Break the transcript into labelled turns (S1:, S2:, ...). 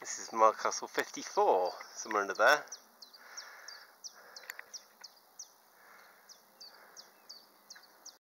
S1: This is Castle 54, somewhere under there.